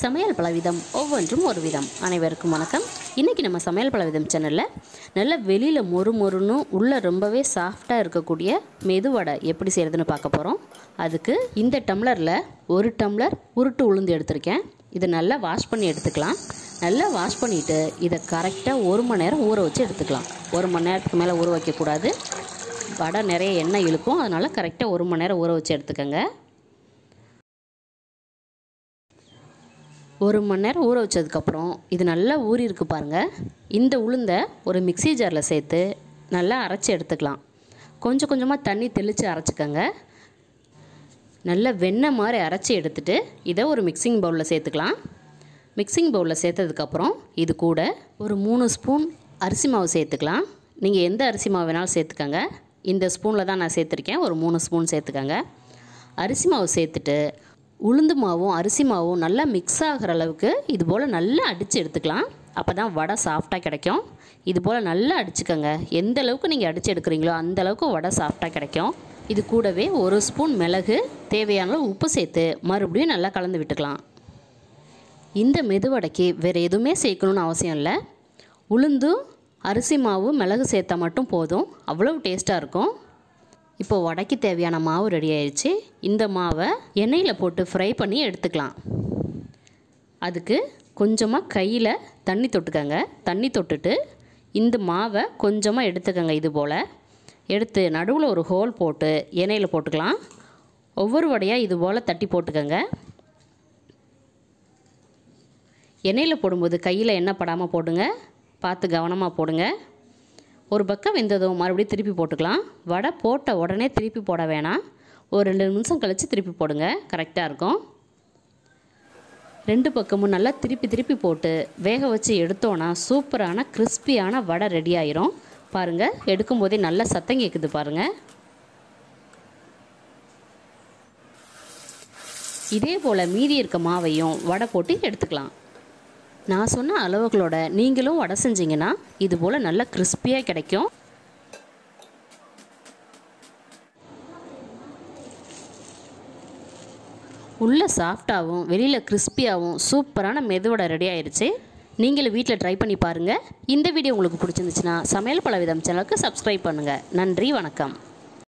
சமையல் பலவிதம் ஒவ்வொன்றும் ஒரு விதம் அனைவருக்கும் வணக்கம். இன்றைக்கி நம்ம சமையல் பலவிதம் சேனலில் நல்ல வெளியில் மொறு மொறுன்னு உள்ளே ரொம்பவே சாஃப்டாக இருக்கக்கூடிய மெதுவடை எப்படி செய்கிறதுன்னு பார்க்க போகிறோம் அதுக்கு இந்த டம்ளரில் ஒரு டம்ளர் உருட்டு உளுந்து எடுத்திருக்கேன். இதை நல்லா வாஷ் பண்ணி எடுத்துக்கலாம். நல்லா வாஷ் பண்ணிவிட்டு இதை கரெக்டாக ஒரு மணி நேரம் ஊற வச்சு எடுத்துக்கலாம். ஒரு மணி நேரத்துக்கு மேலே ஊற வைக்கக்கூடாது. வடை நிறைய எண்ணெய் இழுக்கும். அதனால் கரெக்டாக ஒரு மணி நேரம் ஊற வச்சு எடுத்துக்கோங்க. ஒரு மணி நேரம் ஊற வச்சதுக்கப்புறம் இது நல்லா ஊறி இருக்கு பாருங்கள் இந்த உளுந்தை ஒரு மிக்ஸி ஜாரில் சேர்த்து நல்லா அரைச்சி எடுத்துக்கலாம். கொஞ்சம் கொஞ்சமாக தண்ணி தெளித்து அரைச்சிக்கோங்க. நல்லா வெண்ணெய் மாதிரி அரைச்சி எடுத்துட்டு இதை ஒரு மிக்சிங் பவுலில் சேர்த்துக்கலாம். மிக்சிங் பவுலில் சேர்த்ததுக்கப்புறம் இது கூட ஒரு மூணு ஸ்பூன் அரிசி மாவு சேர்த்துக்கலாம். நீங்கள் எந்த அரிசி மாவு வேணாலும் சேர்த்துக்கோங்க. இந்த ஸ்பூனில் தான் நான் சேர்த்துருக்கேன். ஒரு மூணு ஸ்பூன் சேர்த்துக்கோங்க. அரிசி மாவு சேர்த்துட்டு உளுந்து மாவும் அரிசி மாவும் நல்லா மிக்ஸ் ஆகிற அளவுக்கு இது போல் நல்லா அடித்து எடுத்துக்கலாம். அப்போ தான் வடை சாஃப்டாக கிடைக்கும். இது போல் நல்லா அடிச்சுக்கோங்க. எந்த அளவுக்கு நீங்கள் அடித்து எடுக்கிறீங்களோ அந்த அளவுக்கு வடை சாஃப்டாக கிடைக்கும். இது கூடவே ஒரு ஸ்பூன் மிளகு தேவையான உப்பு சேர்த்து மறுபடியும் நல்லா கலந்து விட்டுக்கலாம். இந்த மெதுவடைக்கு வேறு எதுவுமே சேர்க்கணுன்னு அவசியம் இல்லை. உளுந்தும் அரிசி மாவு மிளகு சேர்த்தா மட்டும் போதும். அவ்வளோ டேஸ்ட்டாக இருக்கும். இப்போ வடைக்கு தேவையான மாவு ரெடி ஆயிடுச்சு இந்த மாவை எண்ணெயில் போட்டு ஃப்ரை பண்ணி எடுத்துக்கலாம். அதுக்கு கொஞ்சமாக கையில் தண்ணி தொட்டுக்கங்க. தண்ணி தொட்டுட்டு இந்த மாவை கொஞ்சமாக எடுத்துக்கங்க இது போல். எடுத்து நடுவில் ஒரு ஹோல் போட்டு எண்ணெயில் போட்டுக்கலாம். ஒவ்வொரு வடையாக இது போல் தட்டி போட்டுக்கங்க. எண்ணெயில் போடும்போது கையில் எண்ணெய் படாமல் போடுங்க. பார்த்து கவனமாக போடுங்க. ஒரு பக்கம் வெந்ததும் மறுபடியும் திருப்பி போட்டுக்கலாம். வடை போட்ட உடனே திருப்பி போட வேணாம். ஒரு ரெண்டு நிமிஷம் கழித்து திருப்பி போடுங்க. கரெக்டாக இருக்கும். ரெண்டு பக்கமும் நல்லா திருப்பி திருப்பி போட்டு வேக வச்சு எடுத்தோன்னா சூப்பரான கிறிஸ்பியான வடை ரெடி ஆயிரும். பாருங்கள் எடுக்கும்போதே நல்ல சத்தம் கேட்குது பாருங்கள் இதே போல் மீதி இருக்க மாவையும் வடை போட்டு எடுத்துக்கலாம். நான் சொன்ன அளவுகளோட நீங்களும் வடை செஞ்சீங்கன்னா இது போல் நல்லா கிறிஸ்பியாக கிடைக்கும். உள்ளே சாஃப்டாகவும் வெளியில் கிறிஸ்பியாகவும் சூப்பரான மெதுவடை ரெடி ஆயிடுச்சு நீங்களும் வீட்டில் ட்ரை பண்ணி பாருங்கள் இந்த வீடியோ உங்களுக்கு பிடிச்சிருந்துச்சுன்னா சமையல் பலவிதம் சேனலுக்கு சப்ஸ்கிரைப் பண்ணுங்கள் நன்றி வணக்கம்.